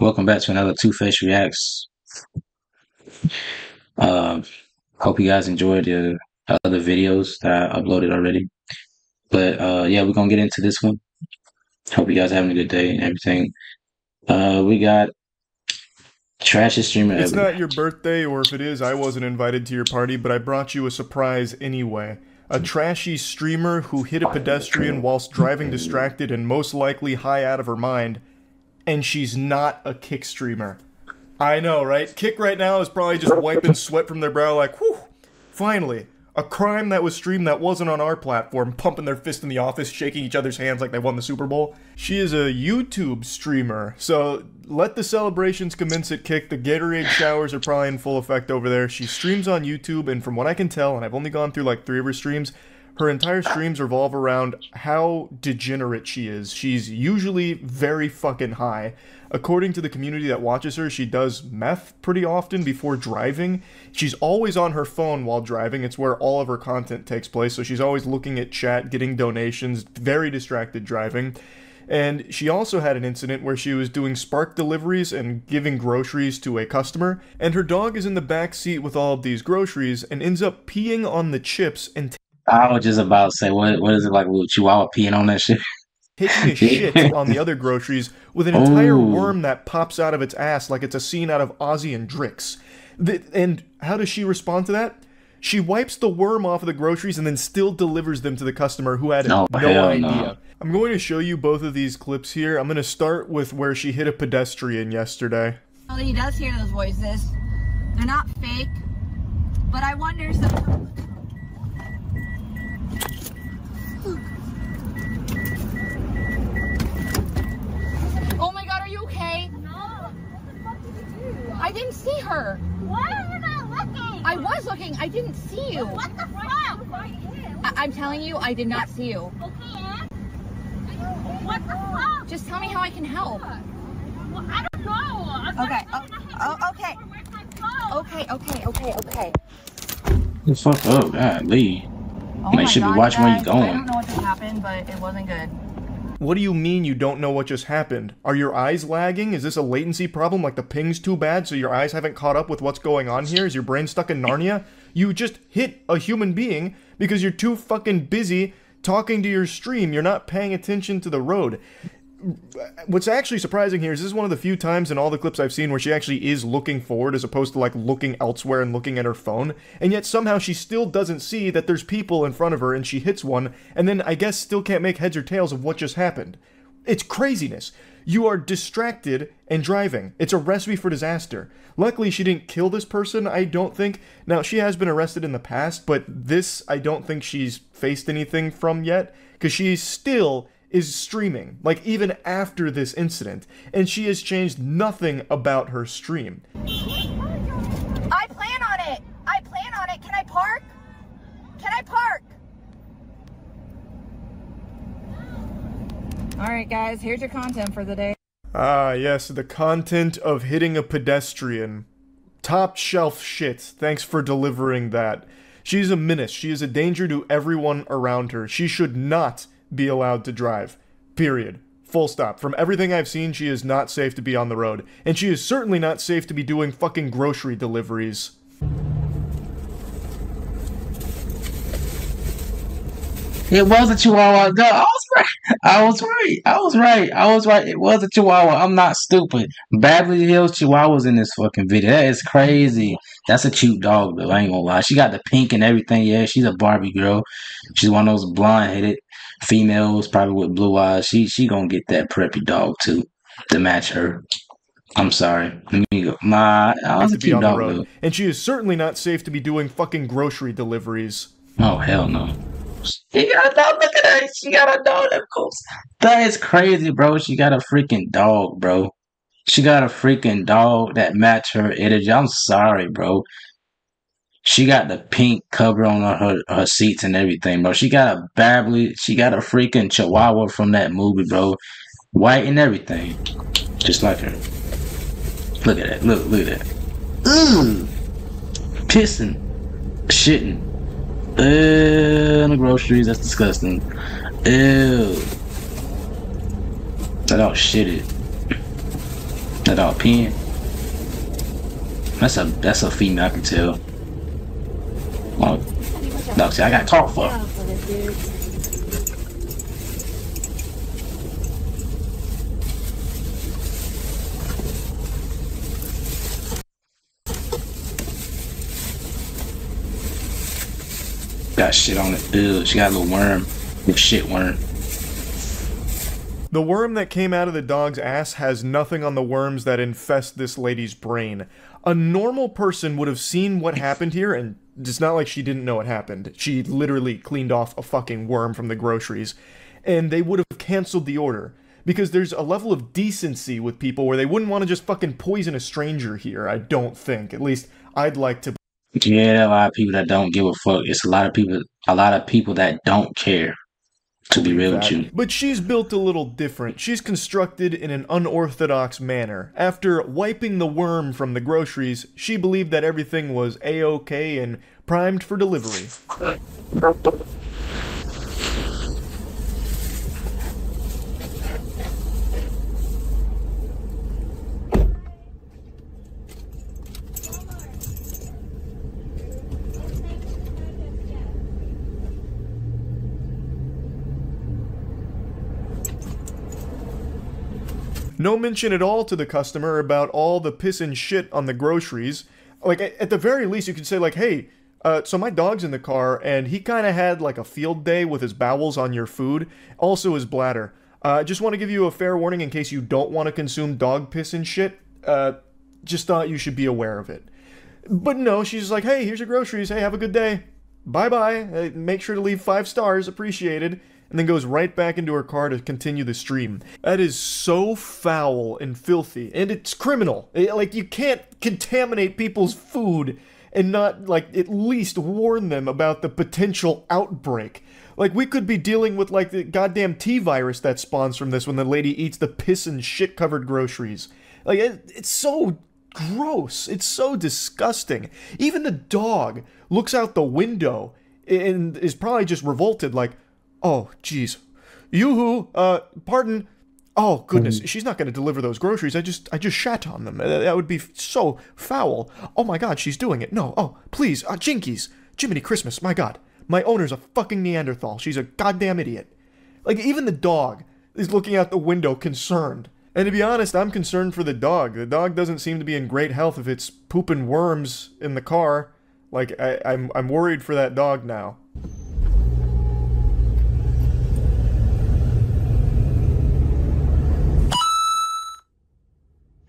Welcome back to another Two Face Reacts. Uh, hope you guys enjoyed the other videos that I uploaded already. But uh, yeah, we're gonna get into this one. Hope you guys having a good day and everything. Uh, we got trashy streamer. It's ever. not your birthday, or if it is, I wasn't invited to your party, but I brought you a surprise anyway. A trashy streamer who hit a pedestrian whilst driving distracted and most likely high out of her mind, and she's not a kick streamer. I know, right? Kick right now is probably just wiping sweat from their brow, like, whew, finally. A crime that was streamed that wasn't on our platform, pumping their fist in the office, shaking each other's hands like they won the Super Bowl. She is a YouTube streamer, so let the celebrations commence at Kick. The Gatorade showers are probably in full effect over there. She streams on YouTube, and from what I can tell, and I've only gone through like three of her streams, her entire streams revolve around how degenerate she is. She's usually very fucking high. According to the community that watches her, she does meth pretty often before driving. She's always on her phone while driving. It's where all of her content takes place. So she's always looking at chat, getting donations, very distracted driving. And she also had an incident where she was doing spark deliveries and giving groceries to a customer, and her dog is in the back seat with all of these groceries and ends up peeing on the chips and I was just about to say, what what is it like, little Chihuahua peeing on that shit? taking a shit on the other groceries with an entire Ooh. worm that pops out of its ass like it's a scene out of Ozzy and Drix. The, and how does she respond to that? She wipes the worm off of the groceries and then still delivers them to the customer who had Oh, no idea. no. I'm going to show you both of these clips here. I'm going to start with where she hit a pedestrian yesterday. Well, he does hear those voices. They're not fake, but I wonder some. Oh my god, are you okay? No. What the fuck did you do? I didn't see her. Why are you not looking? I was looking. I didn't see you. What the fuck? Right here. I- I'm telling you, I did not see you. Okay, and? What the fuck? Just tell me how I can help. Well, I don't know. I'm Okay, not- oh, oh, okay. Where's my phone? Okay, okay, okay, okay. Fuck up, God, Lee. Oh Like, my should be God, watching where you guys, I going. don't know what just happened, but it wasn't good. What do you mean you don't know what just happened? Are your eyes lagging? Is this a latency problem like the ping's too bad so your eyes haven't caught up with what's going on here? Is your brain stuck in Narnia? You just hit a human being because you're too fucking busy talking to your stream. You're not paying attention to the road. What's actually surprising here is this is one of the few times in all the clips I've seen where she actually is looking forward as opposed to like looking elsewhere and looking at her phone. And yet somehow she still doesn't see that there's people in front of her and she hits one and then I guess still can't make heads or tails of what just happened. It's craziness. You are distracted and driving. It's a recipe for disaster. Luckily, she didn't kill this person, I don't think. Now, she has been arrested in the past, but this, I don't think she's faced anything from yet, because she's still is streaming, like even after this incident, and she has changed nothing about her stream. I plan on it. I plan on it. Can I park? Can I park? All right, guys, here's your content for the day. Ah, yes, the content of hitting a pedestrian. Top shelf shit. Thanks for delivering that. She's a menace. She is a danger to everyone around her. She should not be allowed to drive. Period. Full stop. From everything I've seen, she is not safe to be on the road. And she is certainly not safe to be doing fucking grocery deliveries. It was a Chihuahua. No, I was right. I was right. I was right. I was right. It was a Chihuahua. I'm not stupid. Beverly Hills Chihuahuas in this fucking video. That is crazy. That's a cute dog, though. I ain't gonna lie. She got the pink and everything. Yeah, she's a Barbie girl. She's one of those blonde headed females, probably with blue eyes. She she gonna get that preppy dog too to match her. I'm sorry. Let me go. Nah, I was to a be on the dog road. And she is certainly not safe to be doing fucking grocery deliveries. Oh hell no. She got a dog. Look at her. She got a dog of course. That is crazy, bro. She got a freaking dog, bro. She got a freaking dog that match her energy. I'm sorry, bro. She got the pink cover on her, her, seats and everything, bro. She got a babbly. She got a freaking chihuahua from that movie, bro. White and everything. Just like her. Look at that. Look, look at that. Ooh. Pissing. Shitting. Ew, in the groceries, that's disgusting. Ew. That all shitted. That dog peeing. That's a that's a female. I can tell. Oh, dog, see, I got talk for. Got shit on it. Ew, she got a little worm. Little shit worm. The worm that came out of the dog's ass has nothing on the worms that infest this lady's brain. A normal person would have seen what happened here, and it's not like she didn't know what happened. She literally cleaned off a fucking worm from the groceries, and they would have canceled the order. Because there's a level of decency with people where they wouldn't want to just fucking poison a stranger here, I don't think. At least I'd like to Yeah, a lot of people that don't give a fuck. It's a lot of people, a lot of people that don't care. To be real with you, But she's built a little different. She's constructed in an unorthodox manner. After wiping the worm from the groceries, she believed that everything was a-okay and primed for delivery. No mention at all to the customer about all the piss and shit on the groceries. Like, at the very least, you could say, like, hey, uh, so my dog's in the car, and he kind of had, like, a field day with his bowels on your food, also his bladder. Uh, I just want to give you a fair warning in case you don't want to consume dog piss and shit. Uh, just thought you should be aware of it. But no, she's like, hey, here's your groceries. Hey, have a good day. Bye bye. Uh, make sure to leave five stars. Appreciated. And then goes right back into her car to continue the stream. That is so foul and filthy. And it's criminal. Eh, Like, you can't contaminate people's food and not, like, at least warn them about the potential outbreak. Like, we could be dealing with, like, the goddamn T virus that spawns from this when the lady eats the piss and shit covered groceries. Like, it, it's so gross. It's so disgusting. Even the dog looks out the window and is probably just revolted, like, oh, jeez. Yoo-hoo, uh, pardon. Oh, goodness, she's not going to deliver those groceries. I just, I just shat on them. That would be so foul. Oh my god, she's doing it. No, oh, please, uh, Jinkies. Jiminy Christmas, my god. My owner's a fucking Neanderthal. She's a goddamn idiot. Like, even the dog is looking out the window concerned. And to be honest, I'm concerned for the dog. The dog doesn't seem to be in great health if it's pooping worms in the car. Like, I, I'm, I'm worried for that dog now.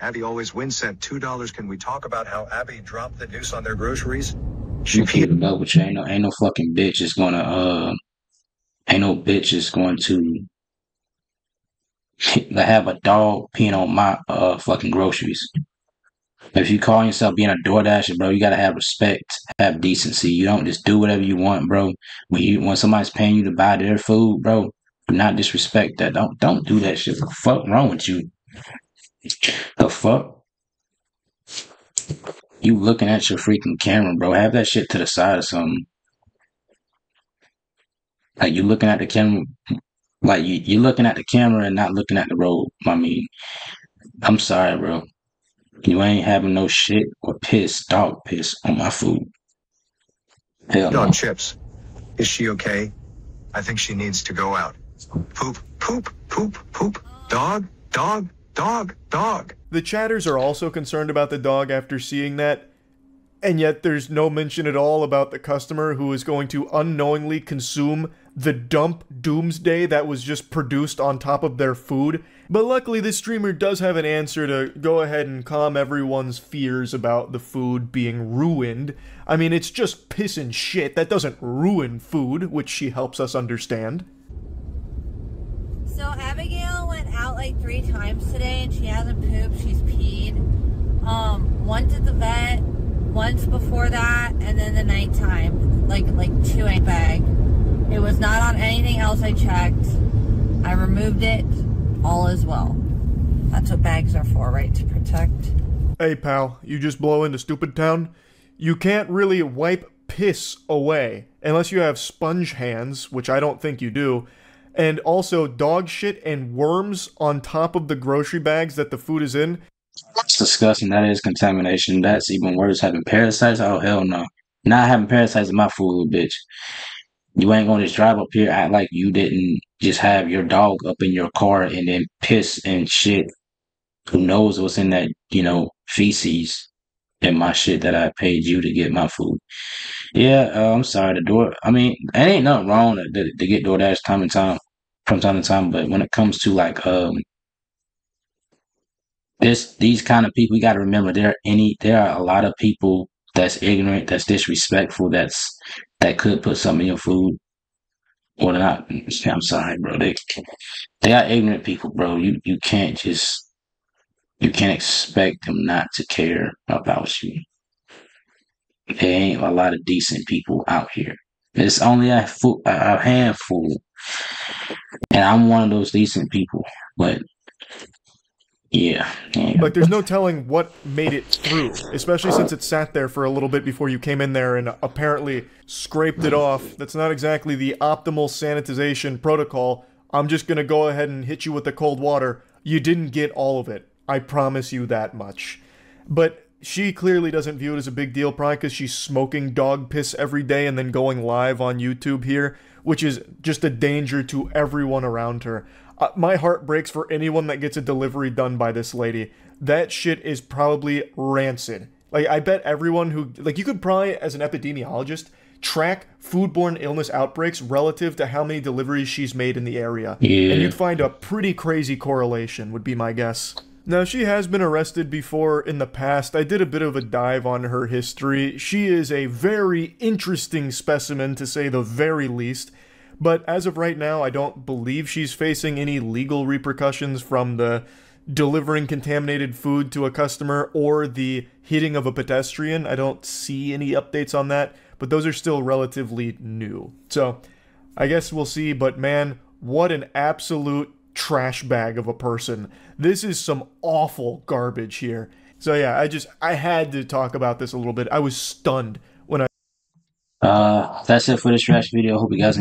Abby always wins sent two dollars. Can we talk about how Abby dropped the deuce on their groceries? she keep it up with you. Ain't no, ain't no fucking bitch is gonna, uh, ain't no bitch is going to have a dog peeing on my uh fucking groceries. If you call yourself being a DoorDasher, bro, you gotta have respect, have decency. You don't just do whatever you want, bro. When you when somebody's paying you to buy their food, bro, do not disrespect that. Don't don't do that shit. What the fuck wrong with you? The fuck? You looking at your freaking camera, bro. Have that shit to the side or something. Like you looking at the camera like you you looking at the camera and not looking at the road. I mean, I'm sorry, bro. You ain't having no shit or piss, dog piss on my food. Hell no. Chips. Is she okay? I think she needs to go out. Poop, poop, poop, poop. Dog, dog, dog, dog. The chatters are also concerned about the dog after seeing that, and yet there's no mention at all about the customer who is going to unknowingly consume the dump doomsday that was just produced on top of their food. But luckily, this streamer does have an answer to go ahead and calm everyone's fears about the food being ruined. I mean, it's just piss and shit. That doesn't ruin food, which she helps us understand. So Abigail went out like three times today and she hasn't pooped, she's peed. Um, once at the vet, once before that, and then the nighttime, like like two a bag. It was not on anything else I checked. I removed it. All is well. That's what bags are for, right? To protect. Hey, pal, you just blow into Stupid Town? You can't really wipe piss away unless you have sponge hands, which I don't think you do, and also dog shit and worms on top of the grocery bags that the food is in. That's disgusting. That is contamination. That's even worse. Having parasites? Oh hell no. Not having parasites in my food, bitch. You ain't gonna just drive up here act like you didn't just have your dog up in your car and then piss and shit. Who knows what's in that, you know, feces and my shit that I paid you to get my food. Yeah, uh, I'm sorry. The door. I mean, it ain't nothing wrong to, to, to get DoorDash time and time from time to time, but when it comes to like um this these kind of people, you got to remember there are any there are a lot of people that's ignorant, that's disrespectful, that's that could put something in your food. Or not. I'm sorry, bro. They they are ignorant people, bro. You you can't just you can't expect them not to care about you. There ain't a lot of decent people out here. It's only a, fu- a handful, and I'm one of those decent people. But yeah, yeah. Like, there's no telling what made it through, especially since it sat there for a little bit before you came in there and apparently scraped it off. That's not exactly the optimal sanitization protocol. I'm just gonna go ahead and hit you with the cold water. You didn't get all of it. I promise you that much. But she clearly doesn't view it as a big deal, probably because she's smoking dog piss every day and then going live on YouTube here, which is just a danger to everyone around her. Uh, my heart breaks for anyone that gets a delivery done by this lady. That shit is probably rancid. Like, I bet everyone who, like, you could probably, as an epidemiologist, track foodborne illness outbreaks relative to how many deliveries she's made in the area. Yeah. And you'd find a pretty crazy correlation, would be my guess. Now, she has been arrested before in the past. I did a bit of a dive on her history. She is a very interesting specimen, to say the very least. But as of right now, I don't believe she's facing any legal repercussions from the delivering contaminated food to a customer or the hitting of a pedestrian. I don't see any updates on that, but those are still relatively new. So I guess we'll see. But man, what an absolute trash bag of a person. This is some awful garbage here. So yeah, I just I had to talk about this a little bit. I was stunned when I Uh, that's it for this trash video. Hope you guys.